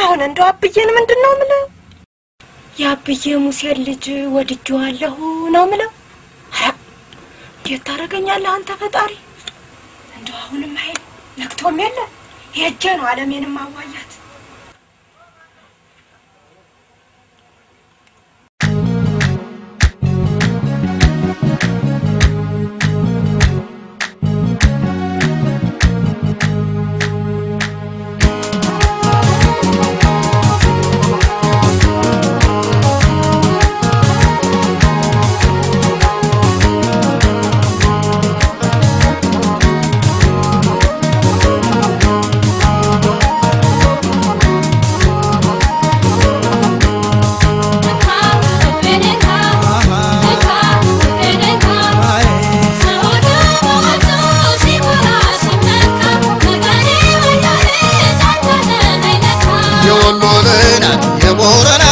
አብዬን ምንድን ነው ምለው? የአብዬ ሙሴን ልጅ ወድጄዋለሁ ነው ምለው። እንዴት ታደርገኛለህ አንተ ፈጣሪ? እንደው አሁንም ኃይል ነክቶም የለ ሄጄ ነው አለሜንም ማዋያት። water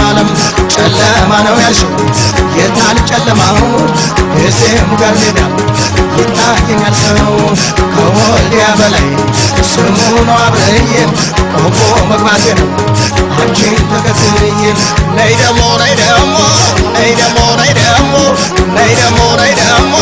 ዓለም ጨለማ ነው ያልሽው። የታል ጨለማው? የሴሙ ጋር ሜዳ ይታየኛል ሰው። ከወልዲያ በላይ ስሙ ነው አብረዬ። ቆቦ መግባቴ ነው አንቺን ተከትዬ። ነይ ደሞ ነይ ደሞ ነይ ደሞ ነይ ደሞ ነይ ደሞ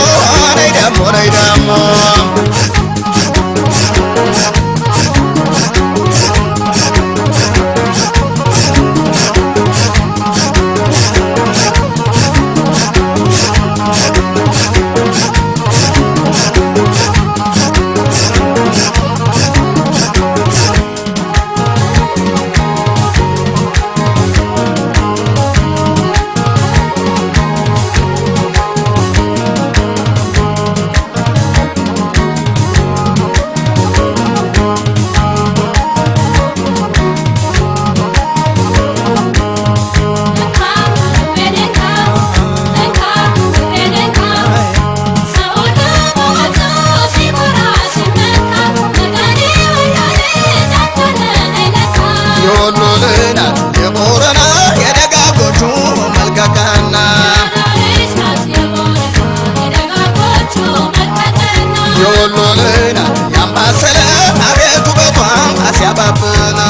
yolo yololena yamba sele abe tuba kwam asiaba pena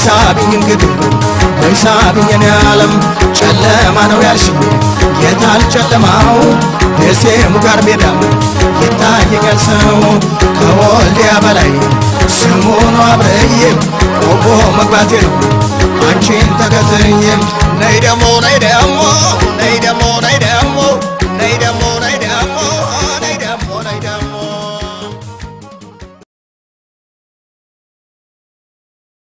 በሳብኝ እንግዲህ በሳብኝ እኔ ዓለም ጨለማ ነው ያልሽኝ የታል ጨለማው? የሴሙ ጋር ሜዳ ይታየኛል ሰው ከወልዲያ በላይ። ስሙ ነው አብረዬ ቆቦ መግባቴ ነው። አንቺን ተከትዬ ነይ ደሞ ነይ ደሞ